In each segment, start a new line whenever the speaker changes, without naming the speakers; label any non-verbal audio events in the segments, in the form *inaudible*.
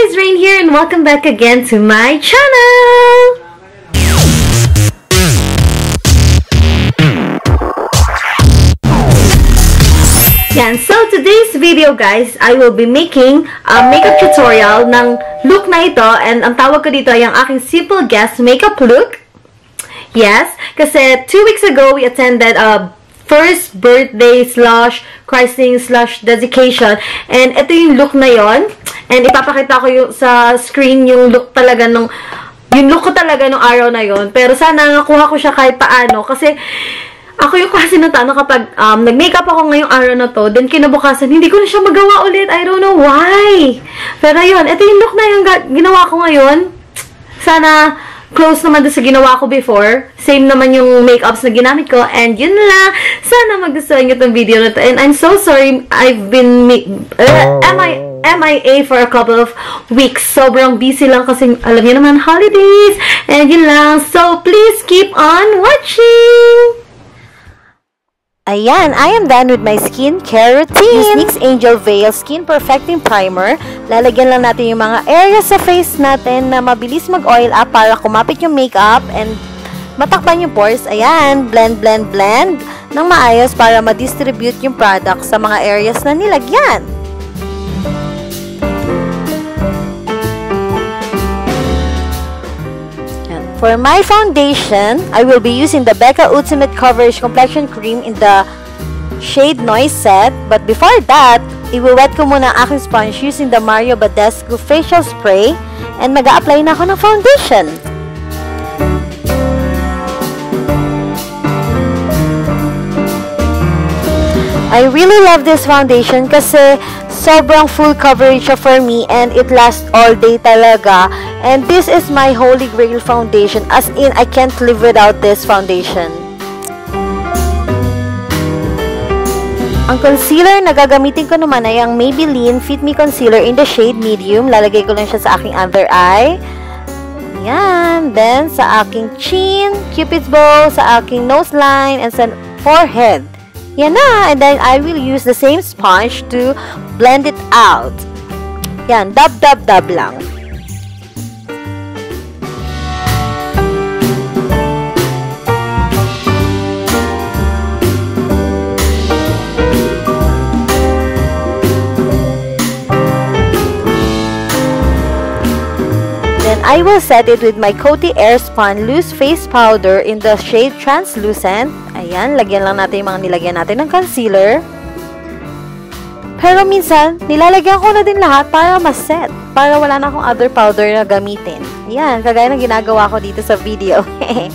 guys, Rain here and welcome back again to my channel! Yan, so today's video guys, I will be making a makeup tutorial ng look na ito and ang tawag ko dito ay ang aking simple guest makeup look. Yes, kasi two weeks ago we attended a first birthday slash christening slash dedication and ito yung look na yon and ipapakita ko yung sa screen yung look talaga nung yung look ko talaga nung araw na yon pero sana nakuha ko siya kahit paano kasi ako yung kasi ng tano kapag um, nag-makeup ako ngayong araw na to, then kinabukasan, hindi ko na siya magawa ulit. I don't know why. Pero yun, ito yung look na yung ginawa ko ngayon. Sana close naman doon sa ginawa ko before. Same naman yung makeups na ginamit ko. And yun lang. Sana magustuhan nyo itong video na to. And I'm so sorry, I've been uh, MI MIA for a couple of weeks. Sobrang busy lang kasi alam niyo naman, holidays. And yun lang. So, please keep on watching!
Ayan, I am done with my skincare routine. Miss NYX Angel Veil Skin Perfecting Primer. Lalagyan lang natin yung mga areas sa face natin na mabilis mag-oil up para kumapit yung makeup and matakpan yung pores. Ayan, blend, blend, blend ng maayos para ma-distribute yung product sa mga areas na nilagyan. For my foundation, I will be using the Becca Ultimate Coverage Complexion Cream in the shade Noise Set. But before that, i-wet ko muna aking sponge using the Mario Badescu Facial Spray and mag apply na ako ng foundation. I really love this foundation kasi sobrang full coverage for me and it lasts all day talaga. And this is my holy grail foundation. As in, I can't live without this foundation. Ang concealer na gagamitin ko naman ay ang Maybelline Fit Me Concealer in the shade medium. Lalagay ko lang siya sa aking under eye. Yan. Then, sa aking chin, cupid's bow, sa aking nose line, and sa forehead. Yan na. And then, I will use the same sponge to blend it out. Yan. Dab, dab, dab lang. I will set it with my Coty Airspun Loose Face Powder in the shade Translucent. Ayan, lagyan lang natin yung mga nilagyan natin ng concealer. Pero minsan, nilalagyan ko na din lahat para mas-set. Para wala na akong other powder na gamitin. Ayan, kagaya ng ginagawa ko dito sa video. *laughs*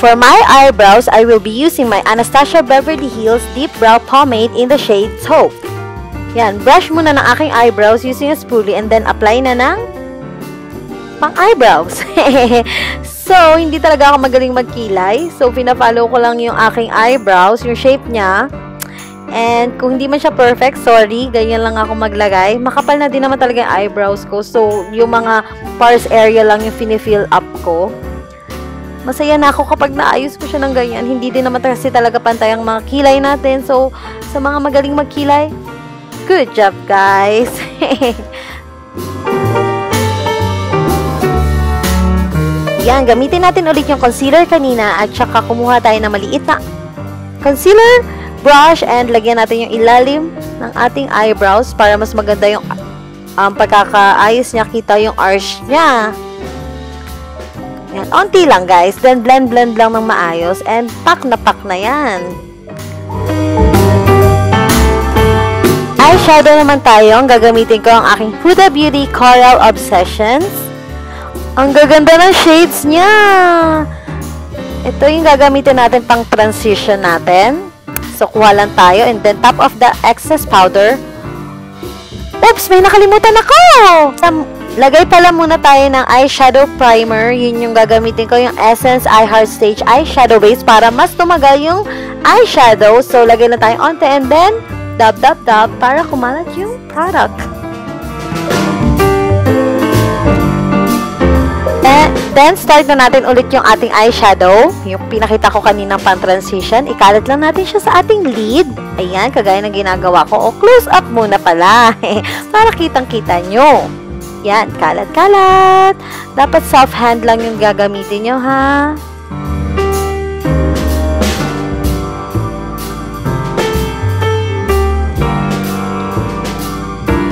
For my eyebrows, I will be using my Anastasia Beverly Hills Deep Brow Pomade in the shade Taupe. Yan, brush muna ng aking eyebrows using a spoolie and then apply na ng pang eyebrows. *laughs* so, hindi talaga ako magaling magkilay. So, pinafollow ko lang yung aking eyebrows, yung shape niya. And kung hindi man siya perfect, sorry, ganyan lang ako maglagay. Makapal na din naman talaga yung eyebrows ko. So, yung mga pars area lang yung finifill up ko. Masaya na ako kapag naayos ko siya ng ganyan. Hindi din naman kasi talaga pantay ang mga kilay natin. So, sa mga magaling magkilay, Good job, guys! *laughs* Yan, gamitin natin ulit yung concealer kanina at saka kumuha tayo ng maliit na concealer, brush, and lagyan natin yung ilalim ng ating eyebrows para mas maganda yung um, pagkakaayos niya, kita yung arch niya. Yan, onti lang guys. Then blend, blend lang ng maayos and pack na pack na yan. Eyeshadow naman tayo. Ang gagamitin ko ang aking Huda Beauty Coral Obsessions. Ang gaganda ng shades niya. Ito yung gagamitin natin pang transition natin. So, kuha lang tayo. And then, top of the excess powder. Oops! May nakalimutan ako! Lagay pala muna tayo ng eyeshadow primer. Yun yung gagamitin ko, yung Essence I Heart Stage Eyeshadow Base para mas tumagal yung eyeshadow. So, lagay na tayo onte and then, dab dab dab para kumalat yung product. And, Then, start na natin ulit yung ating eyeshadow. Yung pinakita ko kanina pang transition. Ikalat lang natin siya sa ating lid. Ayan, kagaya ng ginagawa ko. O, close up muna pala. *laughs* Para kitang-kita nyo. Yan, kalat-kalat. Dapat soft hand lang yung gagamitin nyo, ha?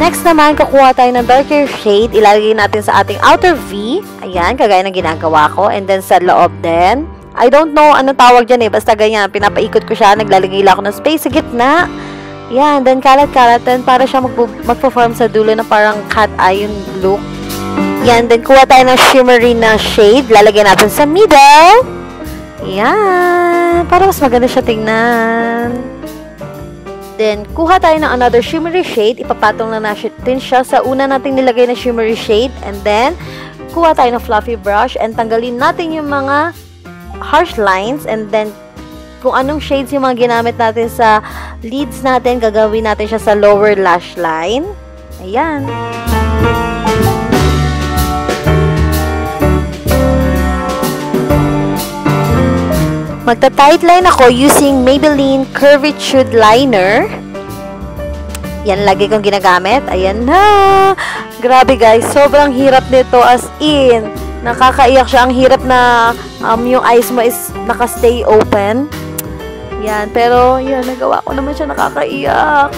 Next naman, kukuha tayo ng darker shade. Ilalagay natin sa ating outer V. Ayan, kagaya ng ginagawa ko. And then sa loob din. I don't know ano tawag dyan eh. Basta ganyan, pinapaikot ko siya. Naglalagay lang ako ng space sa gitna. Yan, then kalat-kalat. Then para siya magpo-form sa dulo na parang cat eye yung look. Yan, then kuha tayo ng shimmery na shade. Lalagay natin sa middle. Yan, para mas maganda siya tingnan. Then, kuha tayo ng another shimmery shade. Ipapatong na natin siya sa una nating nilagay na shimmery shade. And then, kuha tayo ng fluffy brush and tanggalin natin yung mga harsh lines. And then, kung anong shades yung mga ginamit natin sa lids natin, gagawin natin siya sa lower lash line. Ayan. Magta-tight line ako using Maybelline Curvitude Liner. Yan lagi kong ginagamit. Ayan na. Grabe guys, sobrang hirap nito as in. Nakakaiyak siya. Ang hirap na um, yung eyes mo is naka-stay open. Yan, pero yan, nagawa ko naman siya nakakaiyak.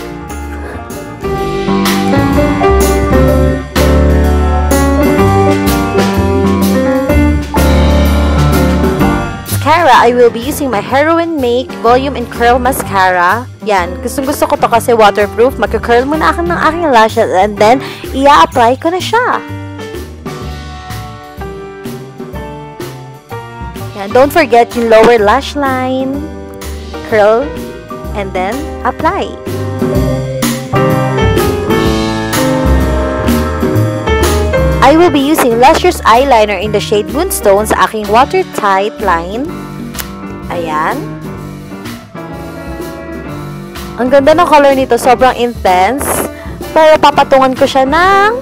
Mascara, I will be using my Heroin Make Volume and Curl Mascara. Yan, gustong gusto ko to kasi waterproof. Magka-curl muna ako ng aking lashes and then, i-apply ko na siya. Yan, don't forget yung lower lash line, curl, and then apply. I will be using Lustrous Eyeliner in the shade Moonstone sa aking watertight line. Ayan. Ang ganda ng color nito. Sobrang intense. Pero papatungan ko siya ng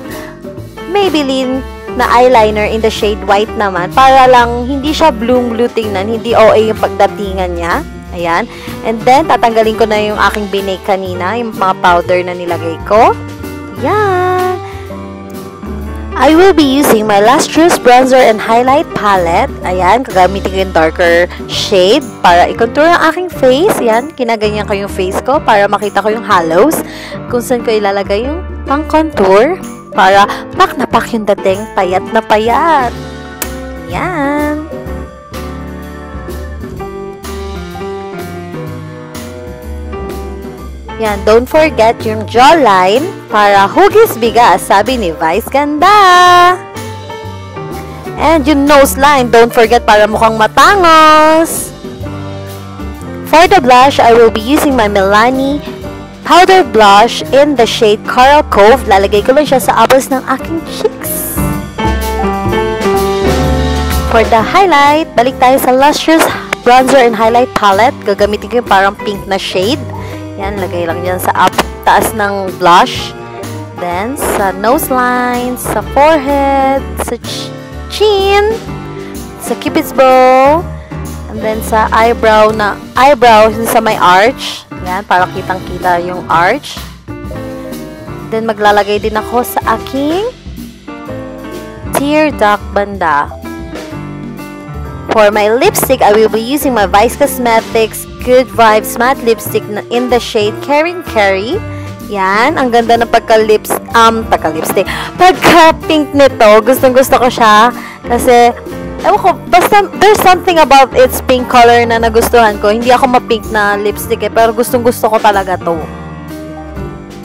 Maybelline na eyeliner in the shade white naman. Para lang hindi siya bloom-blue tingnan. Hindi OA yung pagdatingan niya. Ayan. And then, tatanggalin ko na yung aking binake kanina. Yung mga powder na nilagay ko. Yan. I will be using my Lustrous Bronzer and Highlight Palette. Ayan, gagamitin ko yung darker shade para i-contour ang aking face. Ayan, kinaganyan ko yung face ko para makita ko yung hollows. Kung saan ko ilalagay yung pang-contour para pak na pak yung dating payat na payat. Ayan. Yan, don't forget yung jawline para hugis bigas, sabi ni Vice Ganda. And yung nose line, don't forget para mukhang matangos. For the blush, I will be using my Milani powder blush in the shade Coral Cove. Lalagay ko lang siya sa apples ng aking cheeks. For the highlight, balik tayo sa Lustrous Bronzer and Highlight Palette. Gagamitin ko yung parang pink na shade. Yan, lagay lang yan sa up, taas ng blush. Then, sa nose lines, sa forehead, sa ch chin, sa cupid's bow, and then sa eyebrow na, eyebrow sa may arch. Yan, para kitang-kita yung arch. Then, maglalagay din ako sa aking tear duct banda. For my lipstick, I will be using my Vice Cosmetics Good Vibes Matte Lipstick in the shade Caring Carry. Yan, ang ganda ng pagka-lips, um, pagka-lipstick, pagka-pink nito, gustong gusto ko siya, kasi, ewan ko, basta, there's something about its pink color na nagustuhan ko, hindi ako ma-pink na lipstick eh, pero gustong gusto ko talaga to.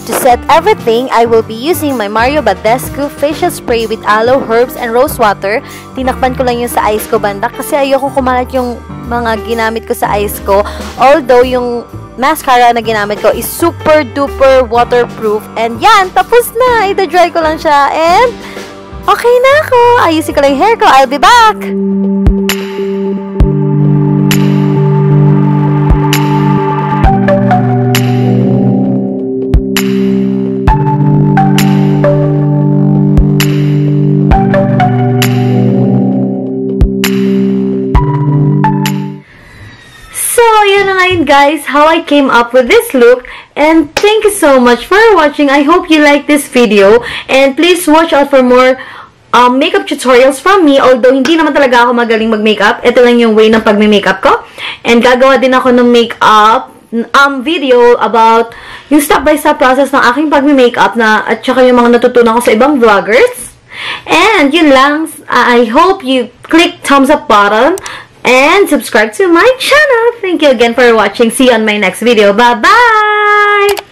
To set everything, I will be using my Mario Badescu facial spray with aloe, herbs, and rose water. Tinakpan ko lang yung sa eyes ko banda kasi ayoko kumalat yung mga ginamit ko sa eyes ko. Although yung mascara na ginamit ko is super duper waterproof. And yan, tapos na. Ita-dry ko lang siya. And okay na ako. Ayusin ko lang yung hair ko. I'll be back!
Guys how I came up with this look. And thank you so much for watching. I hope you like this video. And please watch out for more um, makeup tutorials from me. Although hindi naman talaga ako magaling mag-makeup. Ito lang yung way ng pag-makeup ko. And gagawa din ako ng makeup um, video about yung step-by-step process ng aking pag-makeup na at saka yung mga natutunan ko sa ibang vloggers. And yun lang. I hope you click thumbs up button and subscribe to my channel. Thank you again for watching. See you on my next video. Bye-bye!